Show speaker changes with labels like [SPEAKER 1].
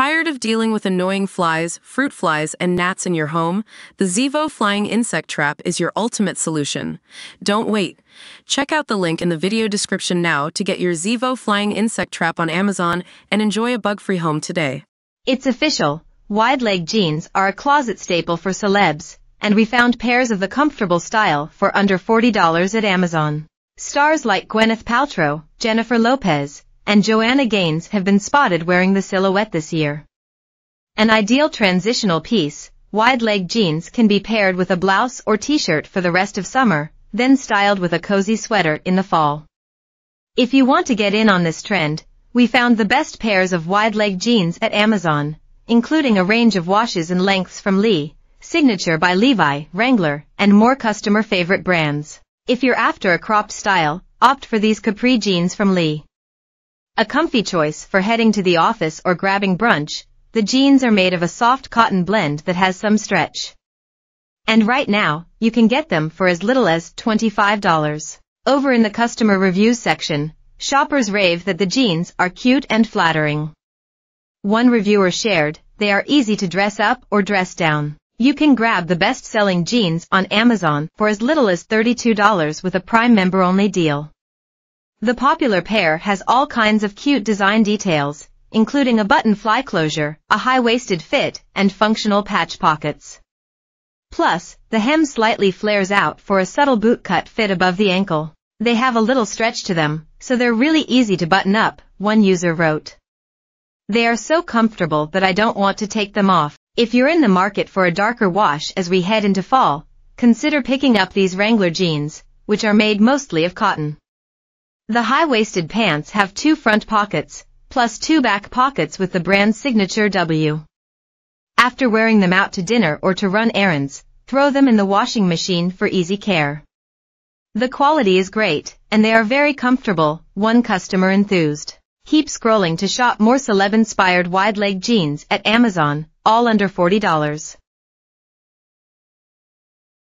[SPEAKER 1] Tired of dealing with annoying flies, fruit flies, and gnats in your home? The Zevo Flying Insect Trap is your ultimate solution. Don't wait. Check out the link in the video description now to get your Zevo Flying Insect Trap on Amazon and enjoy a bug-free home today.
[SPEAKER 2] It's official. Wide leg jeans are a closet staple for celebs, and we found pairs of the comfortable style for under $40 at Amazon. Stars like Gwyneth Paltrow, Jennifer Lopez, and Joanna Gaines have been spotted wearing the silhouette this year. An ideal transitional piece, wide leg jeans can be paired with a blouse or t-shirt for the rest of summer, then styled with a cozy sweater in the fall. If you want to get in on this trend, we found the best pairs of wide leg jeans at Amazon, including a range of washes and lengths from Lee, Signature by Levi, Wrangler, and more customer favorite brands. If you're after a cropped style, opt for these capri jeans from Lee. A comfy choice for heading to the office or grabbing brunch, the jeans are made of a soft cotton blend that has some stretch. And right now, you can get them for as little as $25. Over in the customer reviews section, shoppers rave that the jeans are cute and flattering. One reviewer shared, they are easy to dress up or dress down. You can grab the best-selling jeans on Amazon for as little as $32 with a Prime member-only deal. The popular pair has all kinds of cute design details, including a button fly closure, a high-waisted fit, and functional patch pockets. Plus, the hem slightly flares out for a subtle bootcut fit above the ankle. They have a little stretch to them, so they're really easy to button up, one user wrote. They are so comfortable that I don't want to take them off. If you're in the market for a darker wash as we head into fall, consider picking up these Wrangler jeans, which are made mostly of cotton. The high-waisted pants have two front pockets, plus two back pockets with the brand's signature W. After wearing them out to dinner or to run errands, throw them in the washing machine for easy care. The quality is great, and they are very comfortable, one customer enthused. Keep scrolling to shop more celeb-inspired wide-leg jeans at Amazon, all under $40.